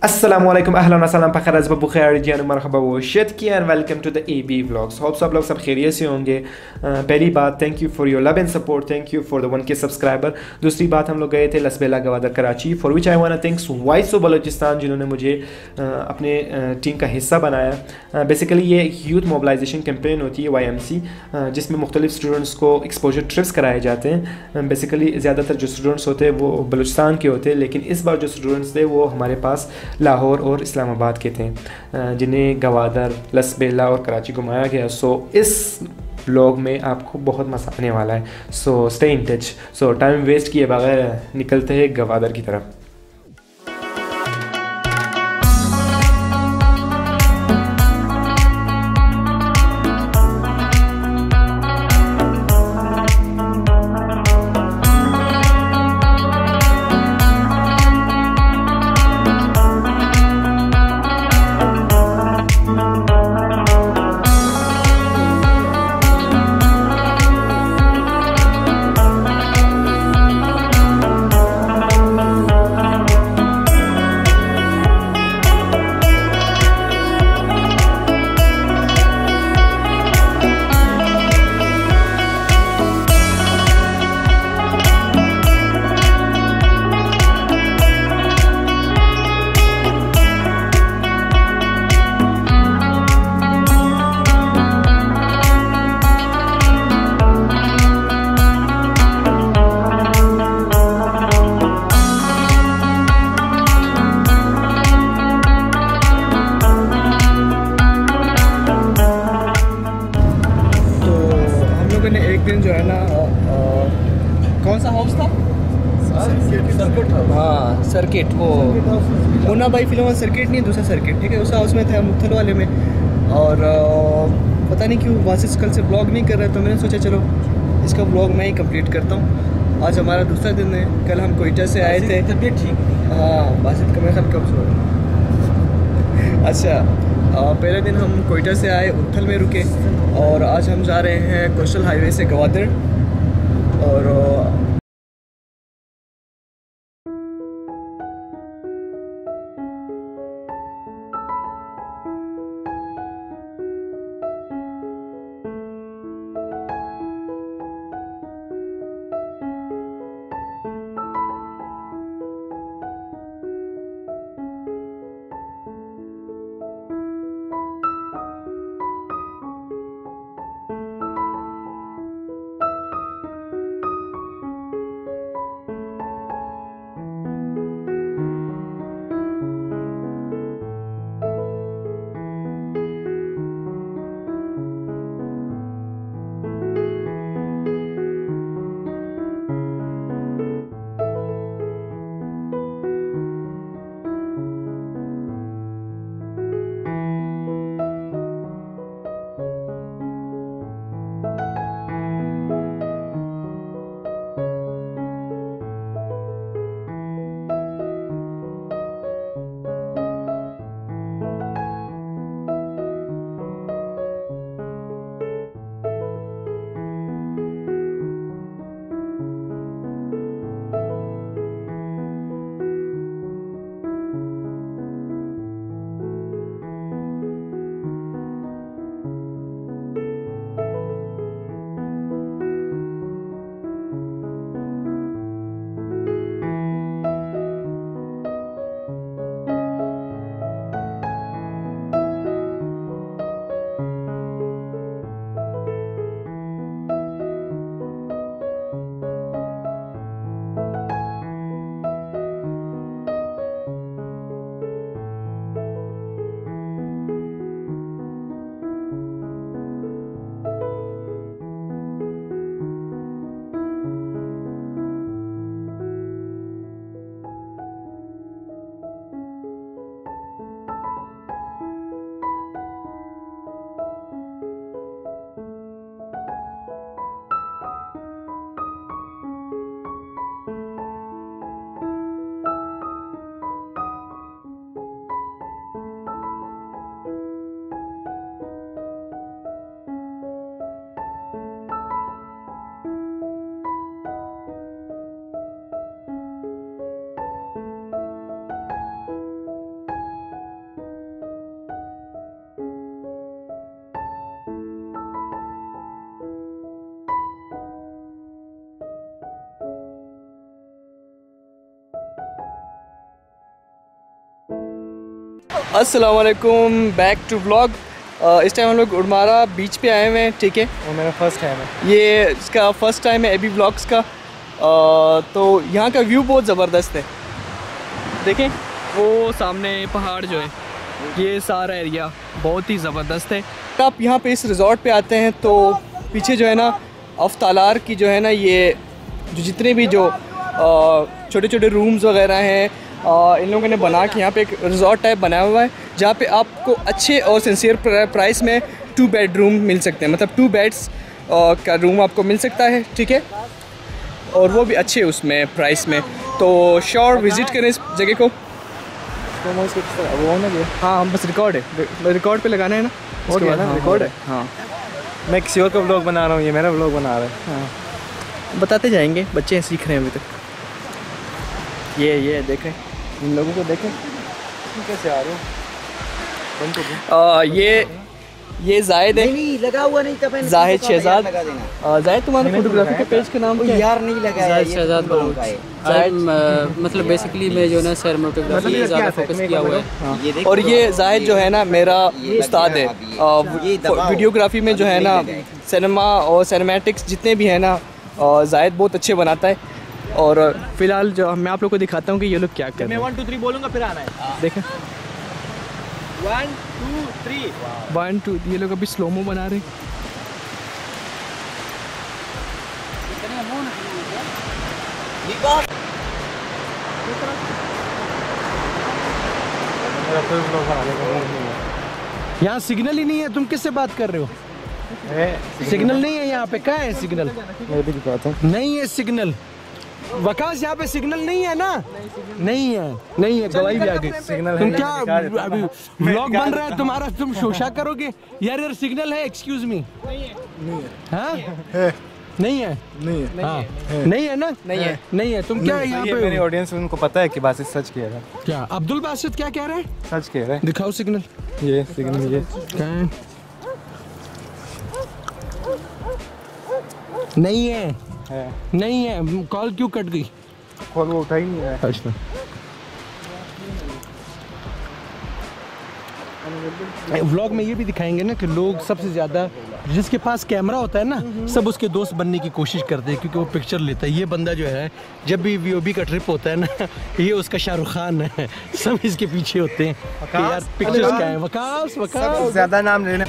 Alaikum ahlan वसलम पखर अजब बुखैर जियान मरहबा वशत की and welcome to the A B vlogs hopes आप लोग सब खैरियत से होंगे पहली बात thank you for your love and support thank you for the one K subscriber दूसरी बात हम लोग गए थे Lasbela Gwadar Karachi for which I want thinks vice of Balochistan जिन्होंने मुझे अपने टीम का हिस्सा बनाया बेसिकली ये एक यूथ मोबलाइजेशन कैंपेन होती है वाई एम सी जिसमें मुख्तलिफ़ स्टूडेंट्स को एक्सपोजर ट्रिप्स कराए जाते हैं बेसिकली ज़्यादातर जो स्टूडेंट्स होते हैं वो बलूचिस्तान के होते हैं लेकिन इस बार जो स्टूडेंट्स थे वो हमारे पास लाहौर और इस्लामाबाद के थे जिन्हें गवादर, लसबेला और कराची घुमाया गया। सो इस ब्लॉग में आपको बहुत मज़ा आने वाला है। So stay in touch so time waste किए बगैर निकलते हैं गवादर की तरफ़। दिन जो है ना कौन सा हाउस था? सर्किट हाँ सर्किट वो मुन्ना भाई फ़िल्म सर्किट नहीं दूसरा सर्किट ठीक है? उस हाउस में थे हम मुख्तल वाले में। और पता नहीं क्यों वासिस कल से ब्लॉग नहीं कर रहे तो मैंने सोचा चलो इसका ब्लॉग मैं ही कंप्लीट करता हूँ। आज हमारा दूसरा दिन है कल हम कोयटा से आए थे। तबीयत ठीक हाँ। वासिद का मेरा ख्याल कमज़ोर अच्छा पहले दिन हम कोयटा से आए उत्थल में रुके और आज हम जा रहे हैं कौशल हाईवे से गवादर और असलकुम बैक टू ब्लॉग इस टाइम हम लोग उड़मारा बीच पे आए हुए हैं ठीक है? वो मेरा फ़र्स्ट टाइम है। ये इसका फ़र्स्ट टाइम है एबी ब्लॉग्स का। अ, तो यहाँ का व्यू बहुत ज़बरदस्त है। देखें वो सामने पहाड़ जो है ये सारा एरिया बहुत ही ज़बरदस्त है। तो आप यहाँ पे इस रिजॉर्ट पे आते हैं तो पीछे जो है ना अफ्तालार की जो है ना ये जो जितने भी जो छोटे छोटे रूम्स वगैरह हैं इन लोगों ने बना के यहाँ पे एक रिजॉर्ट टाइप बनाया हुआ है जहाँ पे आपको अच्छे और सिंसियर प्राइस में टू बेडरूम मिल सकते हैं। मतलब टू बेड्स का रूम आपको मिल सकता है ठीक है? और वो भी अच्छे उसमें प्राइस में। तो श्योर विज़िट करें इस जगह को। तो हाँ हम बस रिकॉर्ड है। रिकॉर्ड पे लगाना है ना? हो गया ना हाँ, रिकॉर्ड है। हाँ। मैं किसी और का ब्लॉग बना रहा हूँ ये मेरा ब्लॉग बना रहा है। हाँ। बताते जाएँगे बच्चे सीख रहे हैं अभी तक। ये ये देखें। इन लोगों को देखें। कैसे आ रहे हो? ये ये जायद है। नहीं नहीं लगा हुआ नहीं था मैंने जाहिद शहजाद। लगा जाहिद तुम्हारे फोटोग्राफी के पेज का नाम क्या है? यार नहीं जाहिद शहजाद तो है। जाहिद मतलब बेसिकली मैं जो है ना सिनेमाटोग्राफी ज़्यादा फोकस किया हुआ है। और ये जाहिद जो है ना मेरा उस्ताद है। वीडियोग्राफी में जो है ना सिनेमा और सिनेमैटिक्स जितने भी हैं ना जाहिद बहुत अच्छे बनाता है। और फ़िलहाल जो मैं आप लोग को दिखाता हूँ कि ये लोग क्या कर रहे हैं। वन टू थ्री बोलूँगा फिर आना है। देखें? One two three one two ये लोग अभी स्लोमो बना रहे हैं। यहाँ सिग्नल ही नहीं है तुम किससे बात कर रहे हो? सिग्नल नहीं है यहाँ पे कहाँ है सिग्नल मैं भी दिखाता हूँ। नहीं है सिग्नल वकास यहाँ पे सिग्नल नहीं है ना? नहीं है। नहीं है गवाही भी आ गई। सिग्नल तुम क्या अभी व्लॉग बन रहा है तुम्हारा तुम शोशा करोगे? यार यार सिग्नल है एक्सक्यूज मी हाँ। नहीं है। नहीं है? हाँ। नहीं है। ना? नहीं है। नहीं है तुम क्या यहाँ ये मेरी पे ऑडियंस उनको पता है कि बासित सच कह रहा है क्या अब्दुल बासित क्या कह रहे हैं? सच कह रहा है। दिखाओ सिग्नल। ये सिग्नल ये। है? नहीं है। है। नहीं है कॉल क्यों कट गई? कॉल वो उठा ही नहीं है। अच्छा। व्लॉग में ये भी दिखाएँगे ना कि लोग सबसे ज़्यादा जिसके पास कैमरा होता है ना सब उसके दोस्त बनने की कोशिश करते हैं क्योंकि वो पिक्चर लेता है। ये बंदा जो है जब भी वीओबी का ट्रिप होता है ना ये उसका शाहरुख खान है। सब इसके पीछे होते हैं कि यार पिक्चर्स क्या है? वकास वकास। ज़्यादा नाम लेना